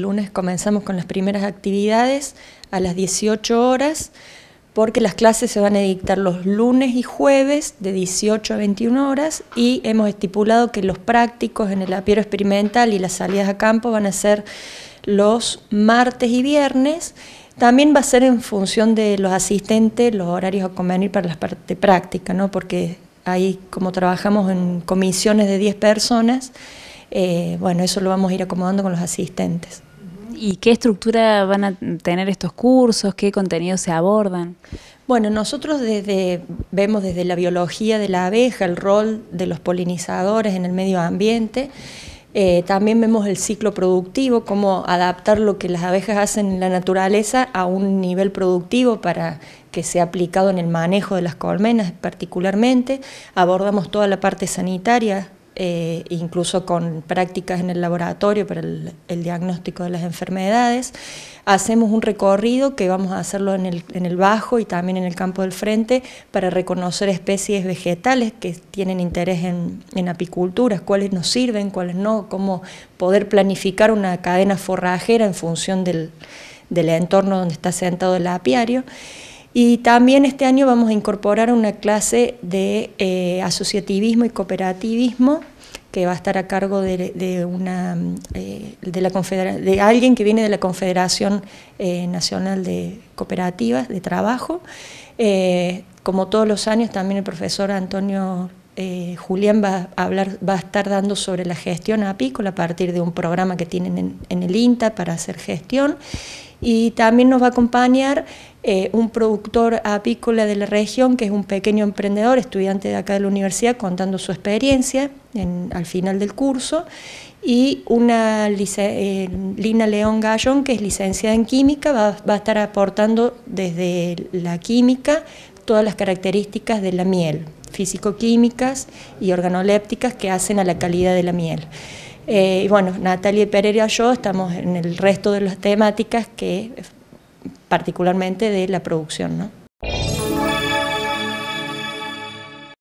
lunes comenzamos con las primeras actividades a las 18 horas, porque las clases se van a dictar los lunes y jueves de 18 a 21 horas y hemos estipulado que los prácticos en el apiero experimental y las salidas a campo van a ser los martes y viernes. También va a ser en función de los asistentes, los horarios a convenir para la parte práctica, ¿no? porque ahí como trabajamos en comisiones de 10 personas, eh, bueno, eso lo vamos a ir acomodando con los asistentes. ¿Y qué estructura van a tener estos cursos? ¿Qué contenidos se abordan? Bueno, nosotros desde, vemos desde la biología de la abeja, el rol de los polinizadores en el medio ambiente, eh, también vemos el ciclo productivo, cómo adaptar lo que las abejas hacen en la naturaleza a un nivel productivo para que sea aplicado en el manejo de las colmenas particularmente. Abordamos toda la parte sanitaria eh, incluso con prácticas en el laboratorio para el, diagnóstico de las enfermedades. Hacemos un recorrido que vamos a hacerlo en el, bajo y también en el campo del frente para reconocer especies vegetales que tienen interés en, en apicultura, cuáles nos sirven, cuáles no, cómo poder planificar una cadena forrajera en función del, del entorno donde está sentado el apiario. Y también este año vamos a incorporar una clase de eh, asociativismo y cooperativismo que va a estar a cargo de, una, eh, de, alguien que viene de la Confederación eh, Nacional de Cooperativas de Trabajo. como todos los años, también el profesor Antonio Julián va a, hablar, va a estar dando sobre la gestión apícola a partir de un programa que tienen en, en el INTA para hacer gestión y también nos va a acompañar eh, un productor apícola de la región, que es un pequeño emprendedor, estudiante de acá de la universidad, contando su experiencia al final del curso, y una eh, Lina León Gallón, que es licenciada en química, va, va a estar aportando desde la química todas las características de la miel, físico-químicas y organolépticas que hacen a la calidad de la miel. Eh, y bueno, Natalia Pereira y yo estamos en el resto de las temáticas que particularmente de la producción. ¿no?